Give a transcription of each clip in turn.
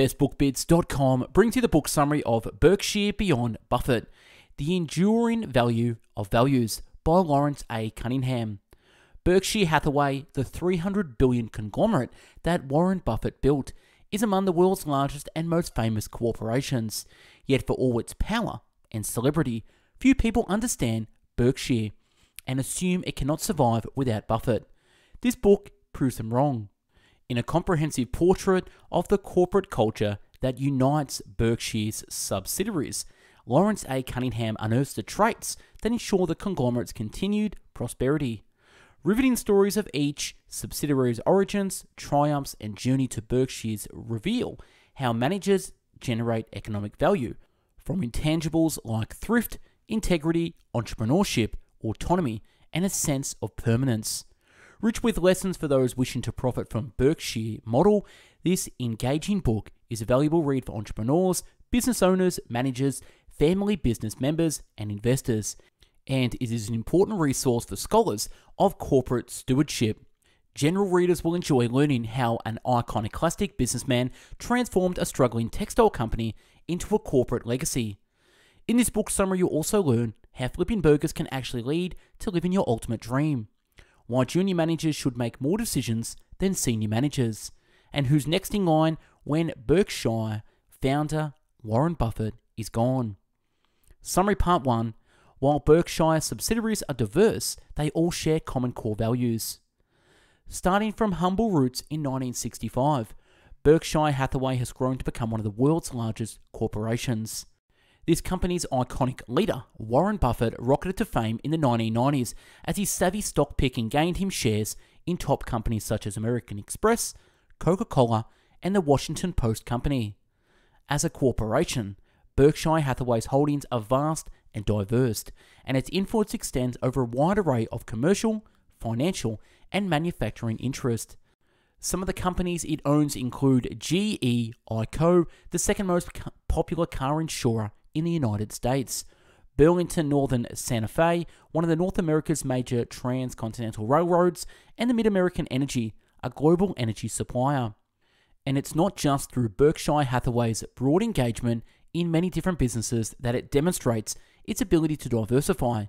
BestBookBits.com brings you the book summary of Berkshire Beyond Buffett The Enduring Value of Values by Lawrence A. Cunningham. Berkshire Hathaway, the 300 billion conglomerate that Warren Buffett built, is among the world's largest and most famous corporations. Yet, for all its power and celebrity, few people understand Berkshire and assume it cannot survive without Buffett. This book proves them wrong. In a comprehensive portrait of the corporate culture that unites Berkshire's subsidiaries, Lawrence A. Cunningham unearths the traits that ensure the conglomerate's continued prosperity. Riveting stories of each subsidiary's origins, triumphs, and journey to Berkshire's reveal how managers generate economic value from intangibles like thrift, integrity, entrepreneurship, autonomy, and a sense of permanence. Rich with lessons for those wishing to profit from Berkshire model, this engaging book is a valuable read for entrepreneurs, business owners, managers, family business members, and investors and it is an important resource for scholars of corporate stewardship. General readers will enjoy learning how an iconoclastic businessman transformed a struggling textile company into a corporate legacy. In this book summary, you'll also learn how flipping burgers can actually lead to living your ultimate dream, why junior managers should make more decisions than senior managers, and who's next in line when Berkshire founder Warren Buffett is gone. Summary Part 1 while Berkshire subsidiaries are diverse, they all share common core values. Starting from humble roots in 1965, Berkshire Hathaway has grown to become one of the world's largest corporations. This company's iconic leader, Warren Buffett, rocketed to fame in the 1990s as his savvy stock picking gained him shares in top companies such as American Express, Coca Cola, and the Washington Post Company. As a corporation, Berkshire Hathaway's holdings are vast and diverse, and its influence extends over a wide array of commercial, financial, and manufacturing interests. Some of the companies it owns include GE ICO, the second most popular car insurer in the United States, Burlington Northern Santa Fe, one of the North America's major transcontinental railroads, and the MidAmerican Energy, a global energy supplier. And it's not just through Berkshire Hathaway's broad engagement in many different businesses that it demonstrates its ability to diversify.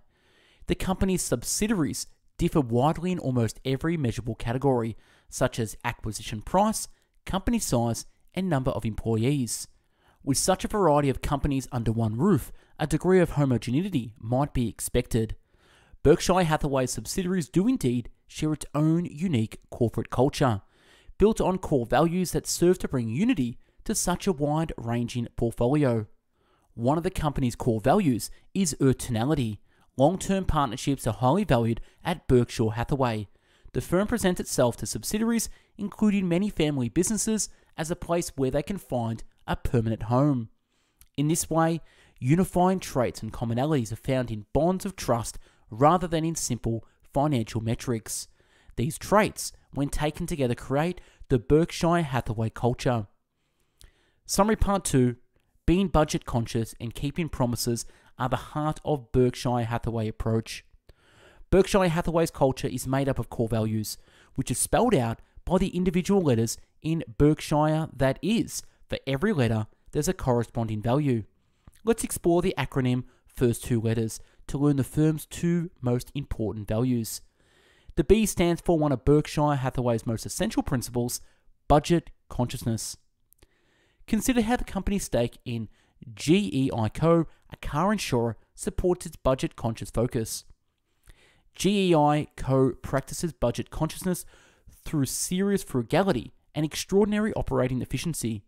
The company's subsidiaries differ widely in almost every measurable category, such as acquisition price, company size, and number of employees. With such a variety of companies under one roof, a degree of homogeneity might be expected. Berkshire Hathaway's subsidiaries do indeed share its own unique corporate culture, built on core values that serve to bring unity to such a wide ranging portfolio. One of the company's core values is eternality. Long term partnerships are highly valued at Berkshire Hathaway. The firm presents itself to subsidiaries, including many family businesses, as a place where they can find a permanent home. In this way, unifying traits and commonalities are found in bonds of trust rather than in simple financial metrics. These traits, when taken together, create the Berkshire Hathaway culture. Summary Part 2 being budget conscious and keeping promises are the heart of Berkshire Hathaway approach. Berkshire Hathaway's culture is made up of core values, which is spelled out by the individual letters in Berkshire that is, for every letter, there's a corresponding value. Let's explore the acronym first two letters to learn the firm's two most important values. The B stands for one of Berkshire Hathaway's most essential principles budget consciousness. Consider how the company's stake in GEI a car insurer, supports its budget conscious focus. GEICO practices budget consciousness through serious frugality and extraordinary operating efficiency.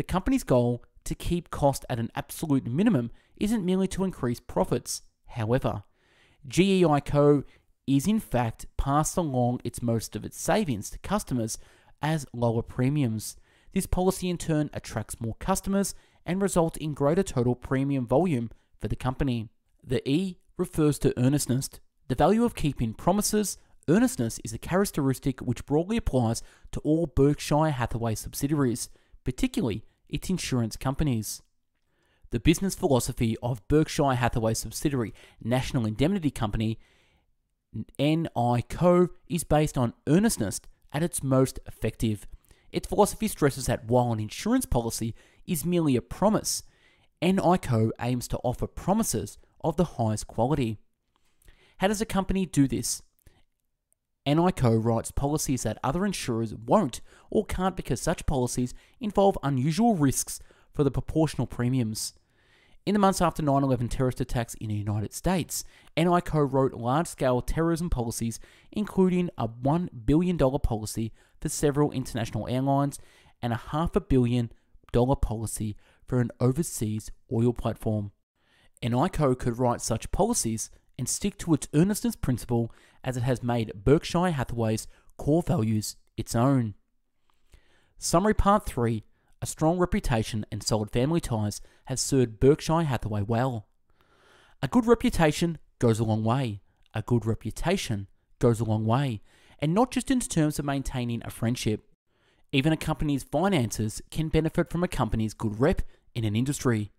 The company's goal to keep cost at an absolute minimum isn't merely to increase profits. However, GEICO is in fact passed along its most of its savings to customers as lower premiums. This policy in turn attracts more customers and results in greater total premium volume for the company. The E refers to earnestness. The value of keeping promises. Earnestness is a characteristic which broadly applies to all Berkshire Hathaway subsidiaries, particularly its insurance companies. The business philosophy of Berkshire Hathaway subsidiary National Indemnity Company, NICO, is based on earnestness at its most effective Its philosophy stresses that while an insurance policy is merely a promise, NICO aims to offer promises of the highest quality. How does a company do this? NICO writes policies that other insurers won't or can't because such policies involve unusual risks for the proportional premiums. In the months after 9 11 terrorist attacks in the United States, NICO wrote large scale terrorism policies, including a $1 billion policy for several international airlines and a half a billion dollar policy for an overseas oil platform. NICO could write such policies and stick to its earnestness principle as it has made Berkshire Hathaway's core values its own. Summary Part 3 A strong reputation and solid family ties have served Berkshire Hathaway well. A good reputation goes a long way. A good reputation goes a long way, and not just in terms of maintaining a friendship. Even a company's finances can benefit from a company's good rep in an industry.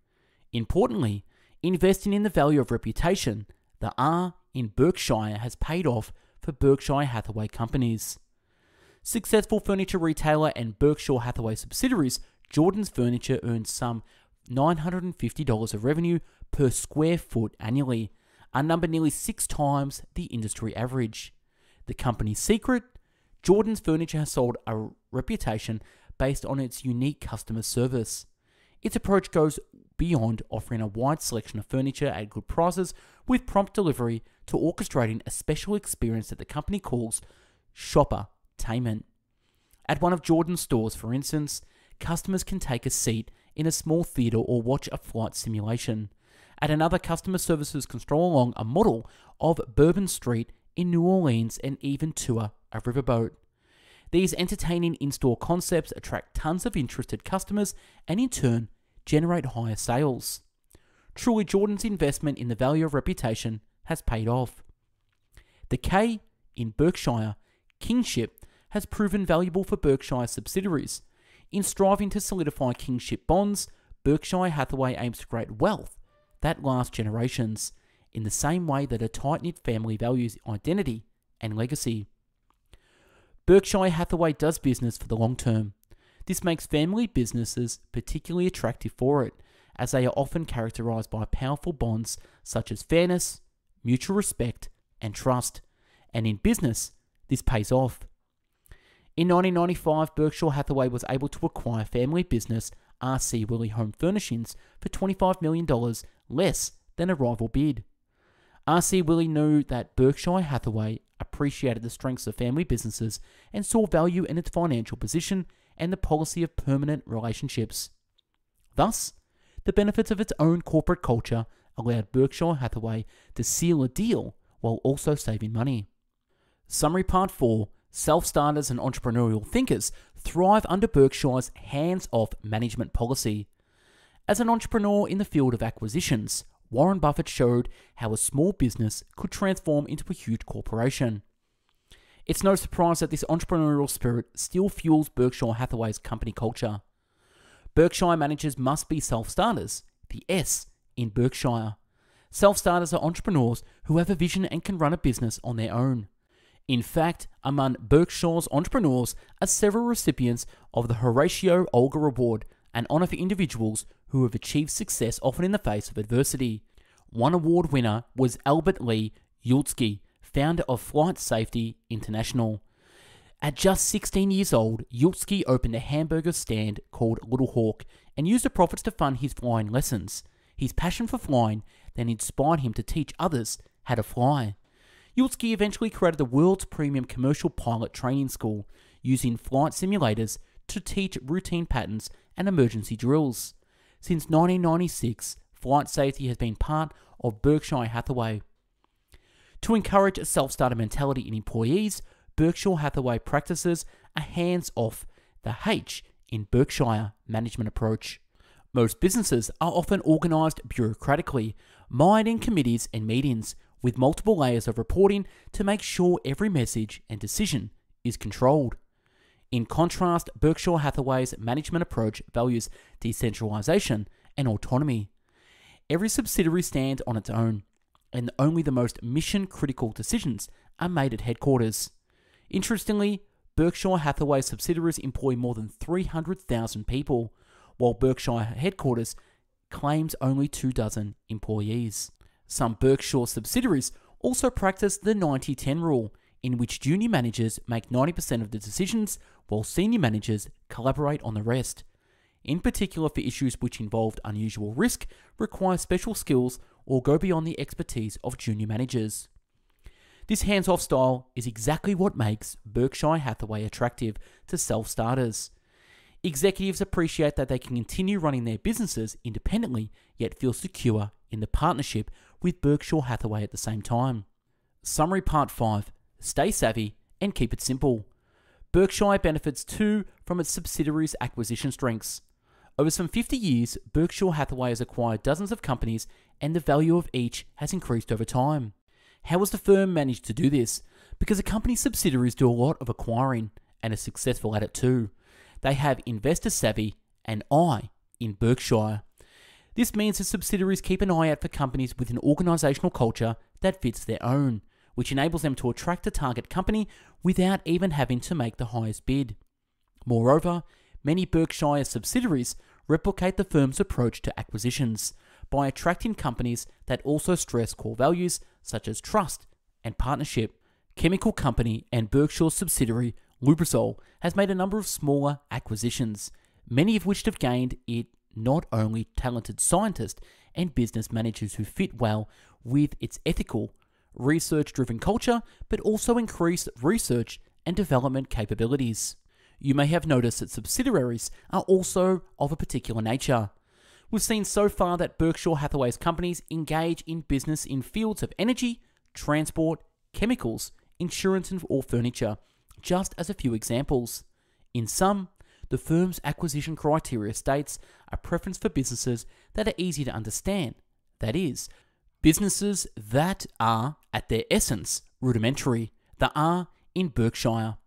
Importantly, investing in the value of reputation, the R in Berkshire has paid off for Berkshire Hathaway companies. Successful furniture retailer and Berkshire Hathaway subsidiaries, Jordan's Furniture earned some $950 of revenue per square foot annually, a number nearly six times the industry average. The company's secret? Jordan's Furniture has sold a reputation based on its unique customer service. Its approach goes beyond offering a wide selection of furniture at good prices with prompt delivery to orchestrating a special experience that the company calls shopper tainment. At one of Jordan's stores, for instance, customers can take a seat in a small theatre or watch a flight simulation. At another, customer services can stroll along a model of Bourbon Street in New Orleans and even tour a riverboat. These entertaining in store concepts attract tons of interested customers and in turn generate higher sales. Truly, Jordan's investment in the value of reputation has paid off. The K in Berkshire, kinship, has proven valuable for Berkshire subsidiaries. In striving to solidify kinship bonds, Berkshire Hathaway aims to create wealth that lasts generations, in the same way that a tight knit family values identity and legacy. Berkshire Hathaway does business for the long term. This makes family businesses particularly attractive for it, as they are often characterized by powerful bonds such as fairness, mutual respect, and trust. And in business, this pays off. In 1995, Berkshire Hathaway was able to acquire family business RC Willey Home Furnishings for $25 million less than a rival bid. RC Willey knew that Berkshire Hathaway appreciated the strengths of family businesses and saw value in its financial position and the policy of permanent relationships. Thus, the benefits of its own corporate culture allowed Berkshire Hathaway to seal a deal while also saving money. Summary Part 4 Self starters and entrepreneurial thinkers thrive under Berkshire's hands off management policy. As an entrepreneur in the field of acquisitions, Warren Buffett showed how a small business could transform into a huge corporation. It's no surprise that this entrepreneurial spirit still fuels Berkshire Hathaway's company culture. Berkshire managers must be self starters, the S in Berkshire. Self starters are entrepreneurs who have a vision and can run a business on their own. In fact, among Berkshire's entrepreneurs are several recipients of the Horatio Alger Award, an honor for individuals who have achieved success often in the face of adversity. One award winner was Albert Lee Ueltschi, founder of FlightSafety International. At just 16 years old, Ueltschi opened a hamburger stand called Little Hawk and used the profits to fund his flying lessons. His passion for flying then inspired him to teach others how to fly. Ueltschi eventually created the world's premium commercial pilot training school, using flight simulators to teach routine patterns and emergency drills. Since 1996, flight safety has been part of Berkshire Hathaway. To encourage a self starter mentality in employees, Berkshire Hathaway practices a hands off, the H in Berkshire management approach. Most businesses are often organized bureaucratically, mired in committees and meetings, with multiple layers of reporting to make sure every message and decision is controlled. In contrast, Berkshire Hathaway's management approach values decentralization and autonomy. Every subsidiary stands on its own, and only the most mission critical decisions are made at headquarters. Interestingly, Berkshire Hathaway subsidiaries employ more than 300,000 people, while Berkshire headquarters claims only two dozen employees. Some Berkshire subsidiaries also practice the 90 10 rule, in which junior managers make 90% of the decisions while senior managers collaborate on the rest. In particular, for issues which involved unusual risk, require special skills, or go beyond the expertise of junior managers. This hands off style is exactly what makes Berkshire Hathaway attractive to self starters. Executives appreciate that they can continue running their businesses independently, yet feel secure in the partnership with Berkshire Hathaway at the same time. Summary Part 5 Stay savvy and keep it simple. Berkshire benefits too from its subsidiaries' acquisition strengths. Over some 50 years, Berkshire Hathaway has acquired dozens of companies and the value of each has increased over time. How has the firm managed to do this? Because a company's subsidiaries do a lot of acquiring and are successful at it too. They have investor savvy and eye in Berkshire. This means the subsidiaries keep an eye out for companies with an organisational culture that fits their own, which enables them to attract a target company without even having to make the highest bid. Moreover, many Berkshire subsidiaries replicate the firm's approach to acquisitions by attracting companies that also stress core values such as trust and partnership. Chemical company and Berkshire subsidiary Lubrizol has made a number of smaller acquisitions, many of which have gained it not only talented scientists and business managers who fit well with its ethical, research driven culture, but also increased research and development capabilities. You may have noticed that subsidiaries are also of a particular nature. We've seen so far that Berkshire Hathaway's companies engage in business in fields of energy, transport, chemicals, insurance, and or furniture, just as a few examples. In sum, the firm's acquisition criteria states a preference for businesses that are easy to understand. That is, businesses that are, at their essence, rudimentary, that are in Berkshire.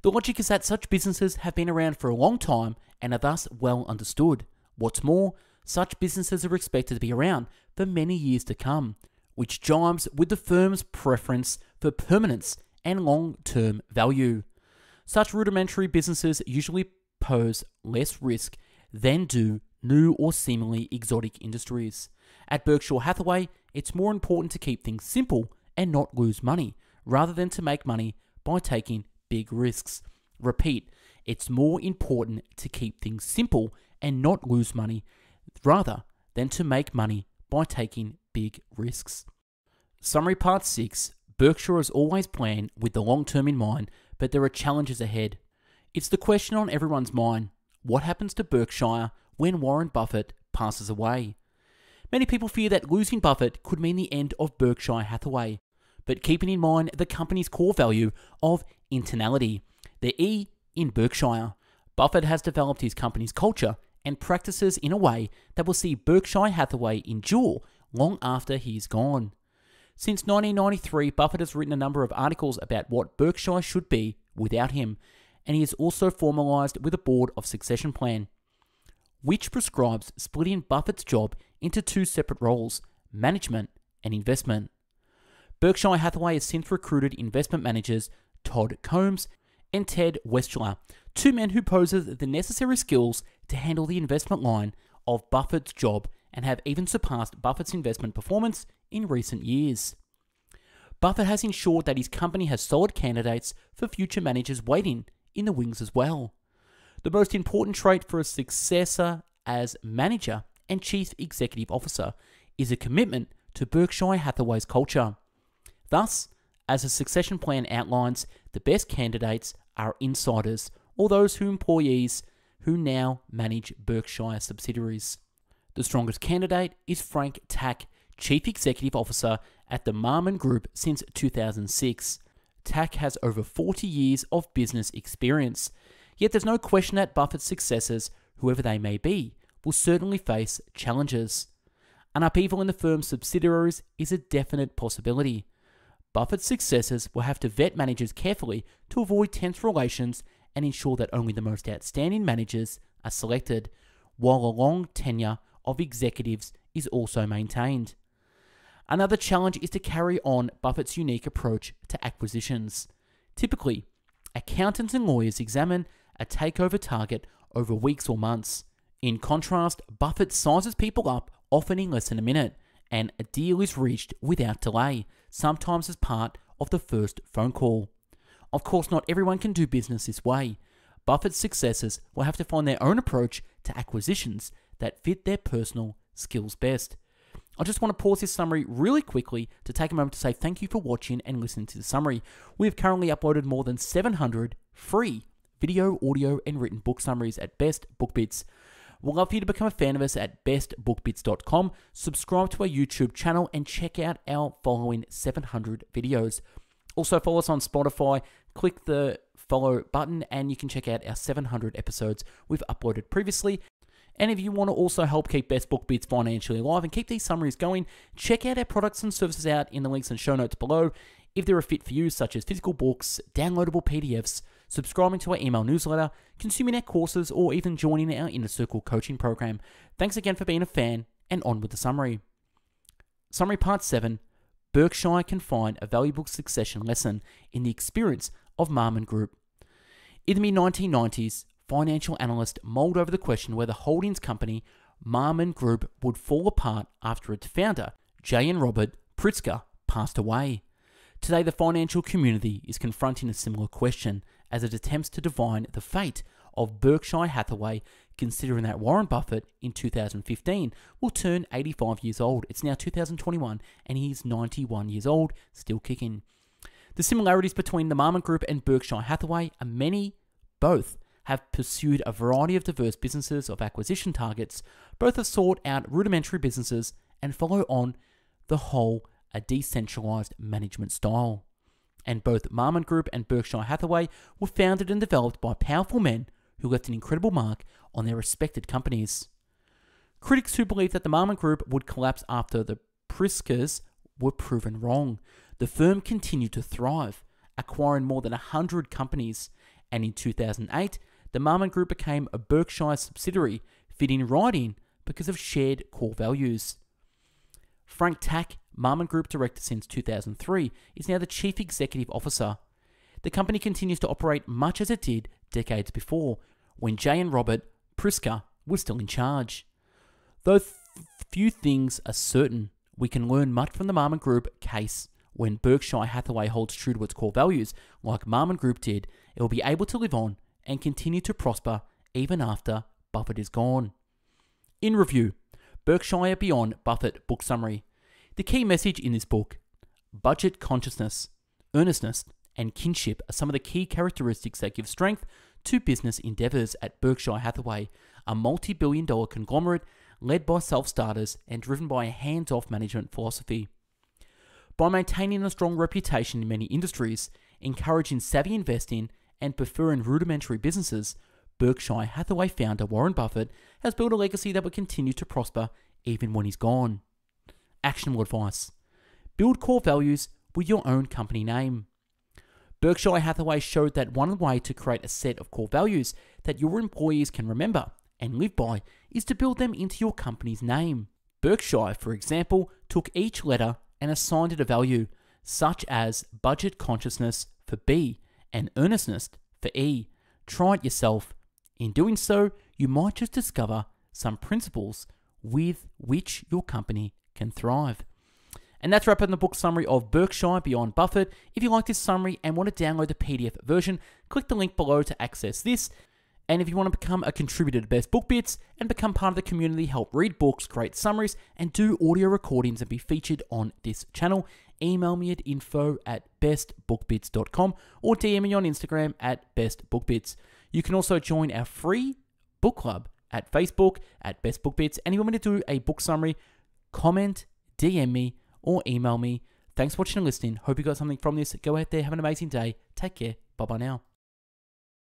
The logic is that such businesses have been around for a long time and are thus well understood. What's more, such businesses are expected to be around for many years to come, which jives with the firm's preference for permanence and long term value. Such rudimentary businesses usually pose less risk than do new or seemingly exotic industries. At Berkshire Hathaway, it's more important to keep things simple and not lose money, rather than to make money by taking big risks. Repeat, it's more important to keep things simple and not lose money rather than to make money by taking big risks. Summary Part 6 Berkshire has always planned with the long term in mind, but there are challenges ahead. It's the question on everyone's mind what happens to Berkshire when Warren Buffett passes away? Many people fear that losing Buffett could mean the end of Berkshire Hathaway, but keeping in mind the company's core value of eternality, the E in Berkshire. Buffett has developed his company's culture and practices in a way that will see Berkshire Hathaway endure long after he is gone. Since 1993, Buffett has written a number of articles about what Berkshire should be without him, and he has also formalized with a board of succession plan, which prescribes splitting Buffett's job into two separate roles management and investment. Berkshire Hathaway has since recruited investment managers Todd Combs and Ted Weschler, two men who possess the necessary skills to handle the investment line of Buffett's job and have even surpassed Buffett's investment performance in recent years. Buffett has ensured that his company has solid candidates for future managers waiting in the wings as well. The most important trait for a successor as manager and chief executive officer is a commitment to Berkshire Hathaway's culture. Thus, as a succession plan outlines, the best candidates are insiders or those who employees who now manage Berkshire subsidiaries. The strongest candidate is Frank Ptak, Chief Executive Officer at the Marmon Group since 2006. Ptak has over 40 years of business experience, yet there's no question that Buffett's successors, whoever they may be, will certainly face challenges. An upheaval in the firm's subsidiaries is a definite possibility. Buffett's successors will have to vet managers carefully to avoid tense relations and ensure that only the most outstanding managers are selected, while a long tenure of executives is also maintained. Another challenge is to carry on Buffett's unique approach to acquisitions. Typically, Accountants and lawyers examine a takeover target over weeks or months. In contrast, Buffett sizes people up often in less than a minute, and a deal is reached without delay, sometimes as part of the first phone call. Of course, not everyone can do business this way. Buffett's successors will have to find their own approach to acquisitions that fit their personal skills best. I just want to pause this summary really quickly to take a moment to say thank you for watching and listening to the summary. We have currently uploaded more than 700 free video, audio, and written book summaries at Best Book Bits. We'd love for you to become a fan of us at bestbookbits.com, subscribe to our YouTube channel, and check out our following 700 videos. Also, follow us on Spotify, click the follow button, and you can check out our 700 episodes we've uploaded previously. And if you want to also help keep Best Book Bits financially alive and keep these summaries going, check out our products and services out in the links and show notes below. If they're a fit for you, such as physical books, downloadable PDFs, subscribing to our email newsletter, consuming our courses, or even joining our Inner Circle coaching program. Thanks again for being a fan, and on with the summary. Summary Part 7 Berkshire can find a valuable succession lesson in the experience of Marmon Group. In the mid 1990s, financial analysts mulled over the question whether holdings company Marmon Group would fall apart after its founder, Jay and Robert Pritzker, passed away. Today, the financial community is confronting a similar question as it attempts to divine the fate of Berkshire Hathaway, considering that Warren Buffett in 2015 will turn 85 years old. It's now 2021 and he's 91 years old, still kicking. The similarities between the Marmon Group and Berkshire Hathaway are many. Both have pursued a variety of diverse businesses of acquisition targets. Both have sought out rudimentary businesses and follow on the whole a decentralized management style and both Marmon Group and Berkshire Hathaway were founded and developed by powerful men who left an incredible mark on their respected companies. Critics who believed that the Marmon Group would collapse after the Pritzkers were proven wrong. The firm continued to thrive, acquiring more than 100 companies, and in 2008, the Marmon Group became a Berkshire subsidiary, fitting right in because of shared core values. Frank Ptak Marmon Group Director since 2003, is now the Chief Executive Officer. The company continues to operate much as it did decades before, when Jay and Robert Pritzker were still in charge. Though th- few things are certain, we can learn much from the Marmon Group case. When Berkshire Hathaway holds true to its core values, like Marmon Group did, it will be able to live on and continue to prosper even after Buffett is gone. In review, Berkshire Beyond Buffett book summary. The key message in this book budget consciousness, earnestness, and kinship are some of the key characteristics that give strength to business endeavors at Berkshire Hathaway, a multi billion dollar conglomerate led by self starters and driven by a hands off management philosophy. By maintaining a strong reputation in many industries, encouraging savvy investing, and preferring rudimentary businesses, Berkshire Hathaway founder Warren Buffett has built a legacy that will continue to prosper even when he's gone actionable advice. Build core values with your own company name. Berkshire Hathaway showed that one way to create a set of core values that your employees can remember and live by is to build them into your company's name. Berkshire, for example, took each letter and assigned it a value, such as budget consciousness for B and earnestness for E. Try it yourself. In doing so, you might just discover some principles with which your company can thrive. And that's wrap up the book summary of Berkshire Beyond Buffett. If you like this summary and want to download the PDF version, click the link below to access this. And if you want to become a contributor to Best Book Bits and become part of the community, help read books, create summaries, and do audio recordings and be featured on this channel, email me at info at bestbookbits.com or DM me on Instagram at bestbookbits. You can also join our free book club at Facebook at Best Book Bits. And if you want me to do a book summary, comment, DM me, or email me. Thanks for watching and listening. Hope you got something from this. Go out there, have an amazing day. Take care. Bye bye now.